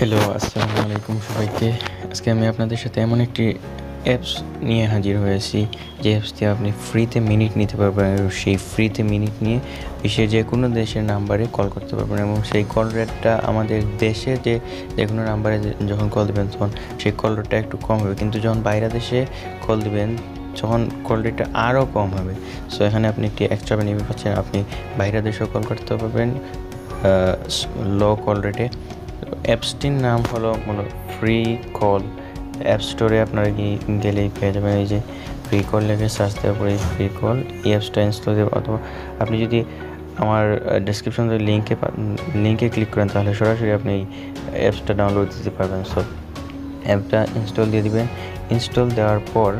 Hello আসসালামু আলাইকুম সবাইকে। আজকে আমি আপনাদের সাথে এমন একটি অ্যাপস নিয়ে হাজির হয়েছি, যে অ্যাপস দিয়ে আপনি ফ্রিতে মিনিট নিতে পারবেন এবং সেই ফ্রিতে মিনিট নিয়ে বিশ্বের যে কোনো দেশের নাম্বারে কল করতে পারবেন এবং সেই কল রেটটা আমাদের দেশে যে যে কোনো নাম্বারে যখন কল দেবেন, তখন সেই কল রেটটা একটু কম হবে। কিন্তু যখন বাইরে দেশে কল দেবেন কল রেটটা আরও কম হবে। সো এখানে আপনি একটি এক্সট্রা বেনিফিট পাচ্ছেন। আপনি বাইরে দেশেও কল করতে পারবেন লো কল রেটে অ্যাপসটির নাম হলো মনে ফ্রি কল অ্যাপ স্টোরে আপনারা গিয়ে গেলেই পেয়ে যাবেন এই যে ফ্রি কল লেগে সার্চ দেওয়ার পরে ফ্রি কল এই অ্যাপসটা ইনস্টল দেবে অথবা আপনি যদি আমার ডিসক্রিপশন লিঙ্কে লিঙ্কে ক্লিক করেন তাহলে সরাসরি আপনি এই অ্যাপসটা ডাউনলোড দিতে পারবেন। সব অ্যাপটা ইনস্টল দিয়ে দিবেন। ইনস্টল দেওয়ার পর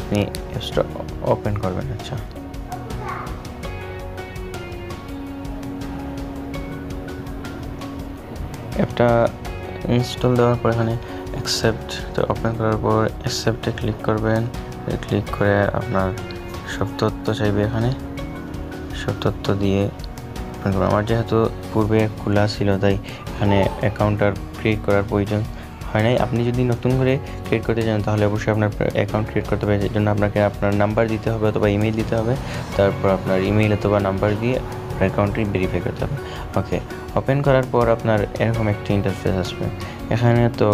আপনি অ্যাপসটা ওপেন করবেন। আচ্ছা। অ্যাপটা ইনস্টল দেওয়ার পর এখানে অ্যাকসেপ্ট তো ওপেন করার পর অ্যাকসেপ্টে ক্লিক করবেন। ক্লিক করে আপনার সব তথ্য চাইবে এখানে। সব তথ্য দিয়ে আমার যেহেতু পূর্বে খোলা ছিল, তাই এখানে অ্যাকাউন্ট আর ক্রিয়েট করার প্রয়োজন হয় নাই। আপনি যদি নতুন করে ক্রিয়েট করতে চান, তাহলে অবশ্যই আপনার অ্যাকাউন্ট ক্রিয়েট করতে হবে। এই জন্য আপনাকে আপনার নাম্বার দিতে হবে অথবা ইমেল দিতে হবে। তারপর আপনার ইমেল অথবা নাম্বার দিয়ে অ্যাকাউন্টটি ভেরিফাই করতে হবে। ওকে ওপেন করার পর আপনার এরকম একটি ইন্টারফেস আসবে। এখানে তো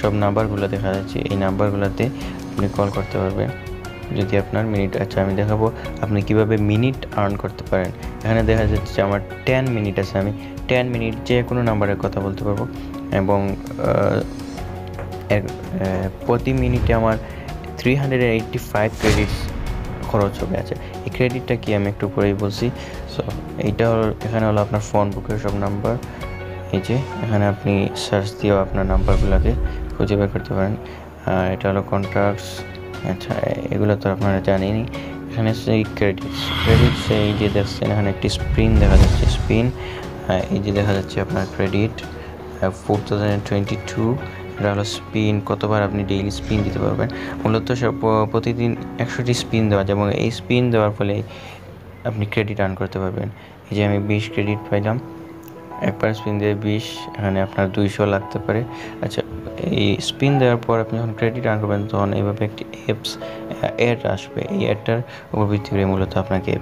সব নাম্বারগুলো দেখা যাচ্ছে। এই নাম্বারগুলোতে আপনি কল করতে পারবেন। যদি আপনার মিনিট আচ্ছা আমি দেখাবো আপনি কীভাবে মিনিট আর্ন করতে পারেন। এখানে দেখা যাচ্ছে যে আমার টেন মিনিট আছে। আমি টেন মিনিট যে কোনো নাম্বারে কথা বলতে পারব। এবং প্রতি মিনিটে আমার three hundred eighty five credits খরচ হবে। আছে এই ক্রেডিটটা কি আমি একটু পরেই বলছি। সো এইটা হলো, এখানে হলো আপনার ফোন বুকের সব নাম্বার এই যে, এখানে আপনি সার্চ দিয়েও আপনার নাম্বারগুলোকে খুঁজে বের করতে পারেন। এটা হলো কন্ট্রাক্টস আচ্ছা এগুলো তো আপনারা জানেনই। এখানে সেই ক্রেডিটস ক্রেডিটস এই যে দেখছেন, এখানে একটি স্পিন দেখা যাচ্ছে স্পিন এই যে দেখা যাচ্ছে আপনার credit four thousand twenty two এটা হলো স্পিন, কতবার আপনি ডেইলি স্পিন দিতে পারবেন? মূলত প্রতিদিন একশোটি স্পিন দেওয়া যায় এবং এই স্পিন দেওয়ার ফলে আপনি ক্রেডিট আর্ন করতে পারবেন। এই যে আমি বিশ ক্রেডিট পাইলাম, একবার স্পিন দিয়ে বিশ, এখানে আপনার দুইশো লাগতে পারে। আচ্ছা এই স্পিন দেওয়ার পর আপনি যখন ক্রেডিট আর্ন করবেন, তখন এইভাবে একটি অ্যাপস অ্যাড আসবে। এই অ্যাডটার উপর ভিত্তি করে মূলত আপনাকে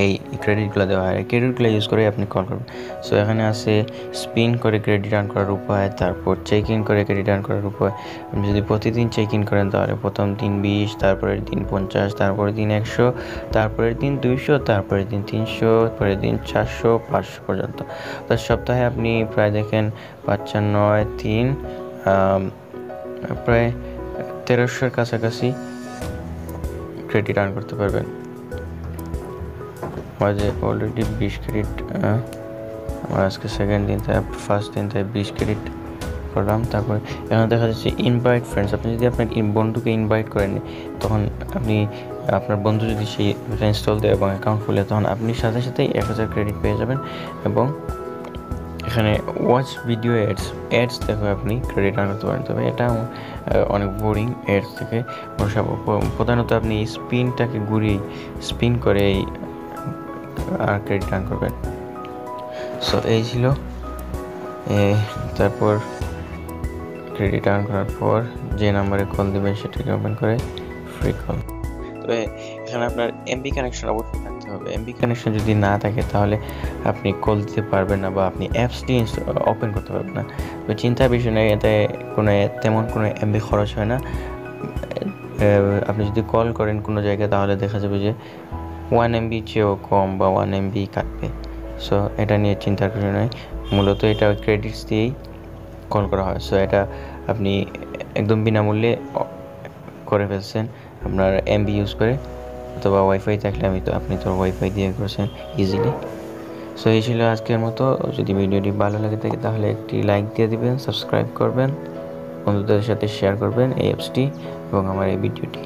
এই ক্রেডিটগুলো দেওয়া হয়। ক্রেডিটগুলো ইউজ করে আপনি কল করবেন। সো এখানে আছে স্পিন করে ক্রেডিট আর্ন করার উপায়, তারপর চেক ইন করে ক্রেডিট আর্ন করার উপায়। আপনি যদি প্রতিদিন চেক ইন করেন, তাহলে প্রথম দিন বিশ, তারপরের দিন পঞ্চাশ, তারপরের দিন একশো, তারপরের দিন দুইশো, তারপরের দিন তিনশো পরের দিন চারশো, পাঁচশো পর্যন্ত। তো সপ্তাহে আপনি প্রায় দেখেন পাঁচ চার নয়, তিন প্রায় তেরোশোর কাছাকাছি ক্রেডিট আর্ন করতে পারবেন। মাঝে অলরেডি বিশ ক্রেডিট আমার আজকে সেকেন্ড দিন, তাই ফার্স্ট দিন তাই বিশ ক্রেডিট করলাম। তারপরে এখানে দেখা যাচ্ছে ইনভাইট ফ্রেন্ডস আপনি যদি আপনার বন্ধুকে ইনভাইট করেন, তখন আপনি, আপনার বন্ধু যদি সেই ইনস্টল দেয় এবং অ্যাকাউন্ট খুলে, তখন আপনি সাথে সাথেই এক হাজার ক্রেডিট পেয়ে যাবেন এবং এখানে ওয়াচ ভিডিও অ্যাডস অ্যাডস দেখে আপনি ক্রেডিট আর্ন করতে পারেন। তবে এটা অনেক বোরিং অ্যাডস থেকে প্রধানত আপনি স্পিনটাকে ঘুরিয়ে স্পিন করে এই আর ক্রেডিট আর্ন করবেন। সো এই ছিল। তারপর ক্রেডিট আর্ন করার পর যে নাম্বারে কল দেবেন, সেটাকে ওপেন করে ফ্রি কল তবে এখানে আপনার এমবি কানেকশন অবশ্যই থাকতে হবে। এমবি কানেকশন যদি না থাকে, তাহলে আপনি কল দিতে পারবেন না বা আপনি অ্যাপস অ্যাপসটি ওপেন করতে পারবেন না। তো চিন্তার বিষয় নেই এতে কোনো তেমন কোনো এমবি খরচ হয় না। আপনি যদি কল করেন কোনো জায়গায়, তাহলে দেখা যাবে যে ওয়ান এমবি চেয়েও কম বা ওয়ান এমবি কাটবে। সো এটা নিয়ে চিন্তার কিছু নয় মূলত এটা ক্রেডিটস দিয়েই কল করা হয়। সো এটা আপনি একদম বিনামূল্যে করে ফেলছেন আপনার এমবি ইউজ করে। অথবা ওয়াইফাই থাকলে আমি তো, আপনি তো ওয়াইফাই দিয়ে করছেন ইজিলি সো এই ছিল আজকের মতো। যদি ভিডিওটি ভালো লাগে থাকে, তাহলে একটি লাইক দিয়ে দিবেন সাবস্ক্রাইব করবেন, বন্ধুদের সাথে শেয়ার করবেন এই অ্যাপসটি এবং আমার এই ভিডিওটি